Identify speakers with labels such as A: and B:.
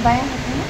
A: बाएँ हाथ में